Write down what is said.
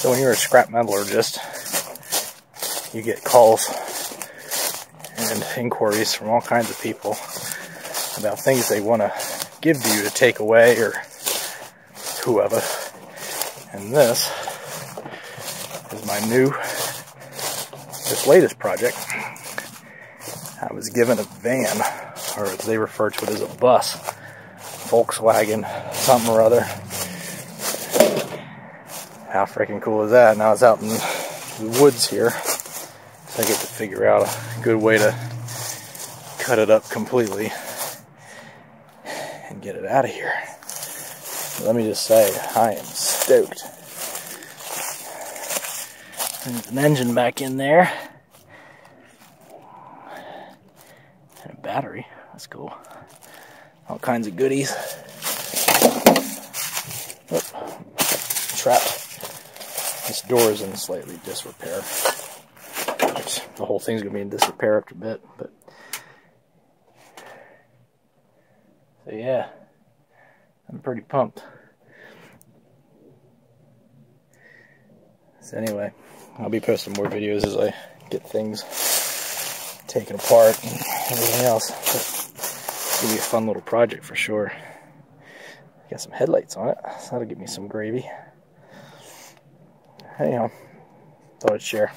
So when you're a scrap metallurgist, you get calls and inquiries from all kinds of people about things they want to give to you to take away or whoever. And this is my new, this latest project. I was given a van, or as they refer to it as a bus, Volkswagen, something or other. How freaking cool is that? Now it's out in the woods here. So I get to figure out a good way to cut it up completely and get it out of here. Let me just say, I am stoked. There's an engine back in there. And a battery. That's cool. All kinds of goodies. Oh, trapped. This door is in slightly disrepair. The whole thing's gonna be in disrepair after a bit, but so yeah, I'm pretty pumped. So anyway, I'll be posting more videos as I get things taken apart and everything else. But it's gonna be a fun little project for sure. Got some headlights on it, so that'll give me some gravy. Anyhow, thought I'd share.